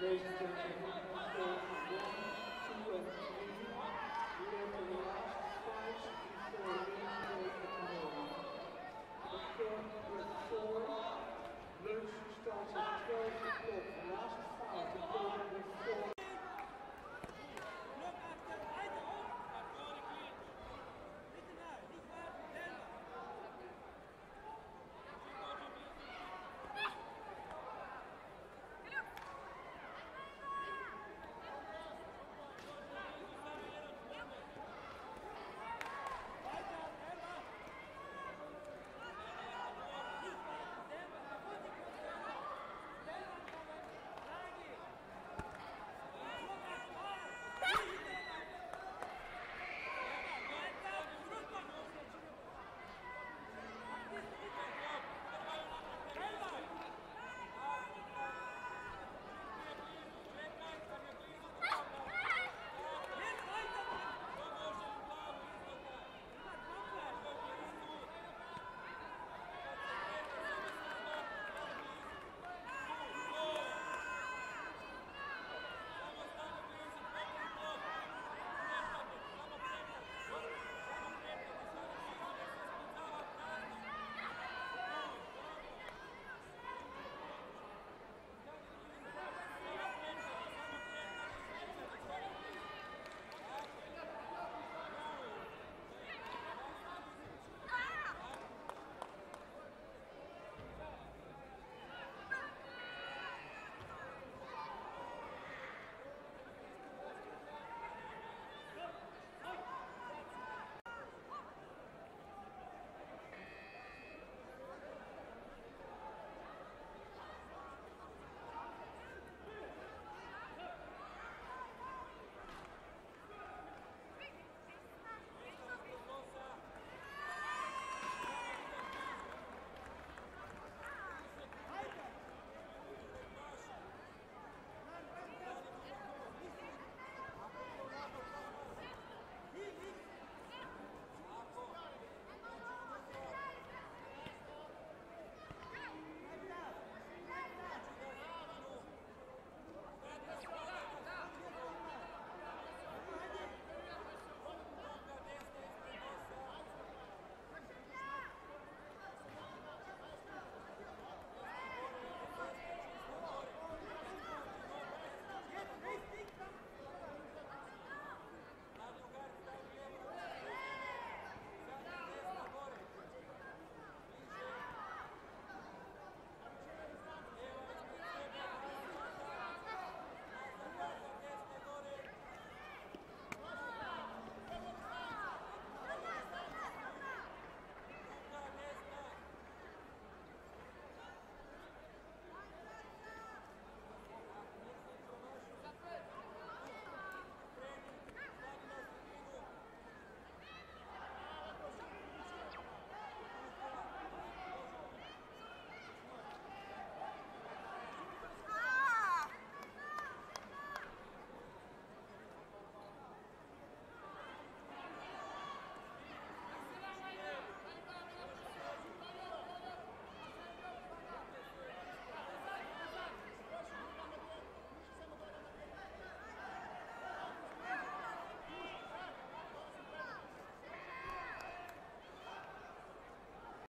Ladies